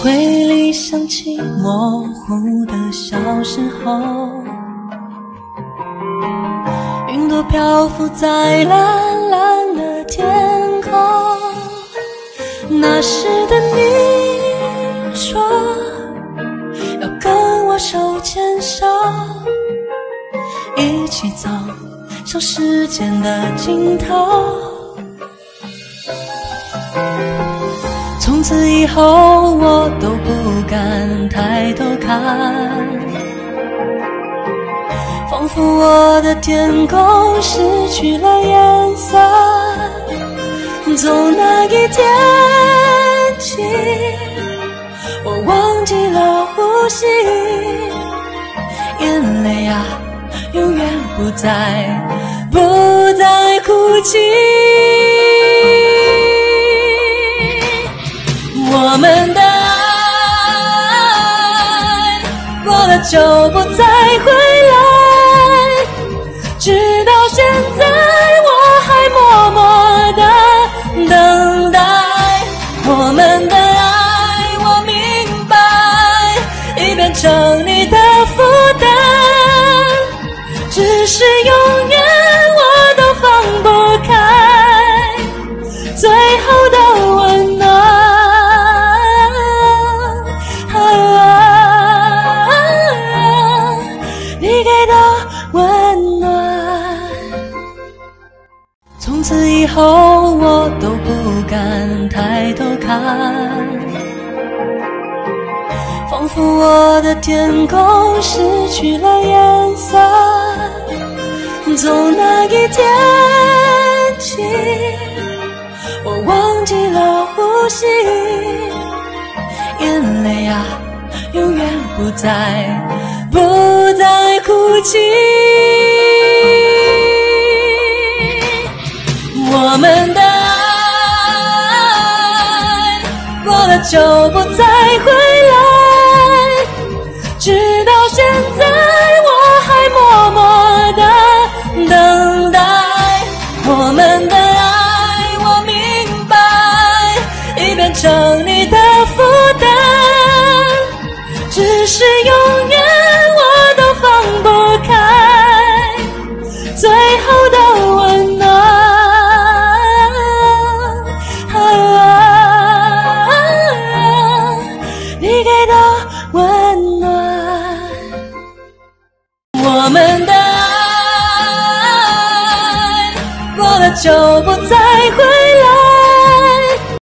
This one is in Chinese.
回忆里想起模糊的小时候，云朵漂浮在蓝蓝的天空。那时的你说要跟我手牵手，一起走向时间的尽头。从此以后，我都不敢抬头看，仿佛我的天空失去了颜色。从那一天起，我忘记了呼吸，眼泪啊，永远不再，不再就不再回来，直到以后我都不敢抬头看，仿佛我的天空失去了颜色。从那一天起，我忘记了呼吸，眼泪啊，永远不再，不再哭泣。我们的爱过了就不再回来，直到现在我还默默的等待。我们的爱，我明白，已变成你的负担，只是永你给的温暖，我们的爱过了就不再回